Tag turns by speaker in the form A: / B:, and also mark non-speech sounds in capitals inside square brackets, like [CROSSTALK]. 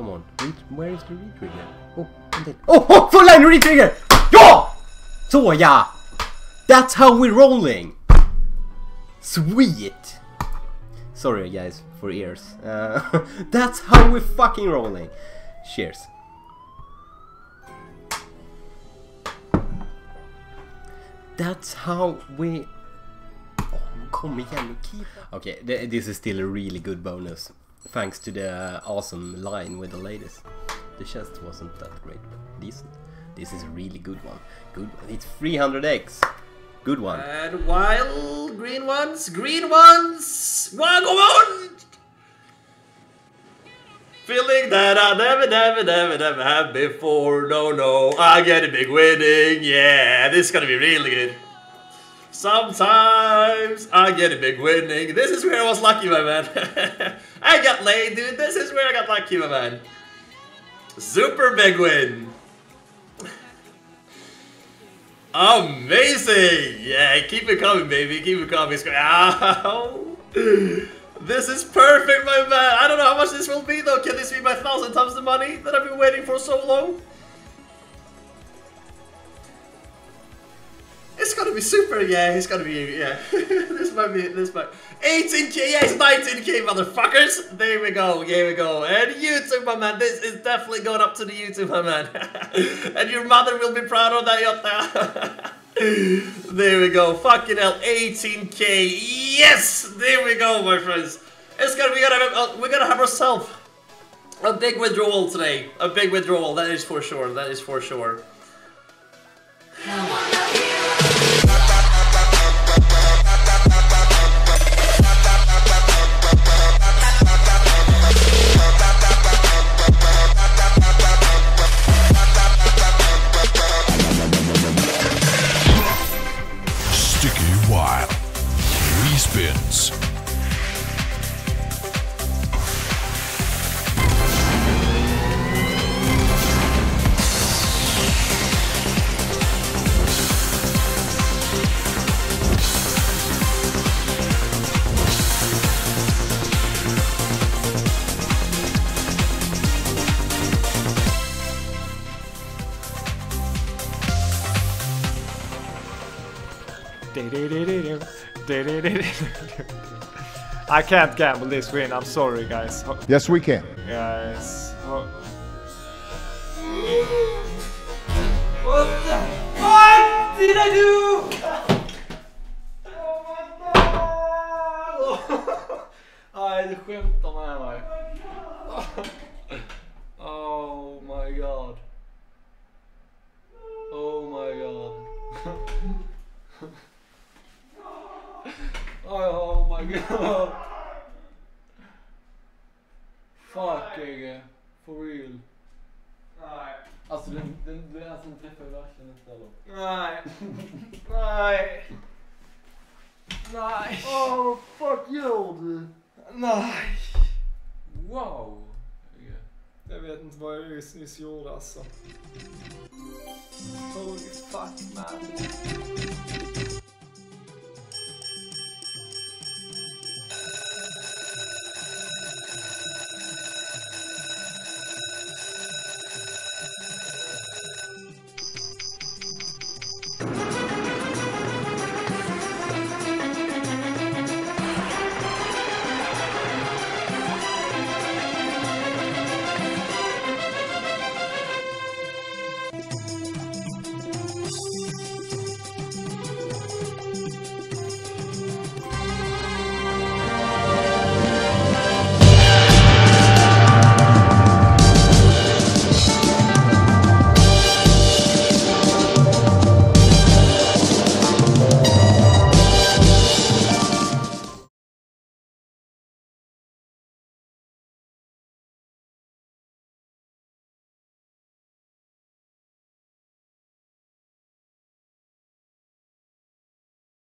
A: come on. Where is the retrigger? Oh, vänta. Oh, oh, full line retrigger! Ja! Så ja! That's how we're rolling! Sweet! Sorry guys for ears. Uh, [LAUGHS] that's how we're fucking rolling. Cheers. That's how we... Oh, kom igen keep... Okay, th this is still a really good bonus. Thanks to the awesome line with the ladies. The chest wasn't that great, but decent. This is a really good one. Good one. It's 300x. Good one.
B: And wild green ones, green ones, one go! Feeling that I never, never, never, never have before. No, no, I get a big winning. Yeah, this is gonna be really good. Sometimes I get a big winning. This is where I was lucky, my man. [LAUGHS] I got laid, dude. This is where I got lucky, my man. Super big win. Amazing! Yeah, keep it coming, baby. Keep it coming. Ow! This is perfect, my man. I don't know how much this will be, though. Can this be my thousand times the money that I've been waiting for so long? It's gonna be super, yeah, it's gonna be, yeah. [LAUGHS] this might be, this might... 18k, yeah, it's 19k, motherfuckers! There we go, here we go. And YouTube, my man, this is definitely going up to the YouTube, my man. [LAUGHS] and your mother will be proud of that, Jotta. [LAUGHS] there we go, fucking hell, 18k, yes! There we go, my friends. It's gonna, we gotta, uh, we're gonna have ourselves a big withdrawal today. A big withdrawal, that is for sure, that is for sure. [LAUGHS]
C: I can't gamble this win. I'm sorry, guys.
D: Yes, we can.
C: Guys. Ho-
E: What the fuck did I do? [LAUGHS]
C: Nej, du skämtar med mig. [LAUGHS] Oh my god. Oh my god. God. Fucking eh, for real.
E: Nej.
C: Alltså den, den, den, alltså, den träffar ju verkligen inte heller.
E: Nej. Nej. Nej.
C: Oh fuck gör du?
E: Nej.
C: Wow. Jag vet inte vad jag nyss gjorde alltså. Holy fuck man.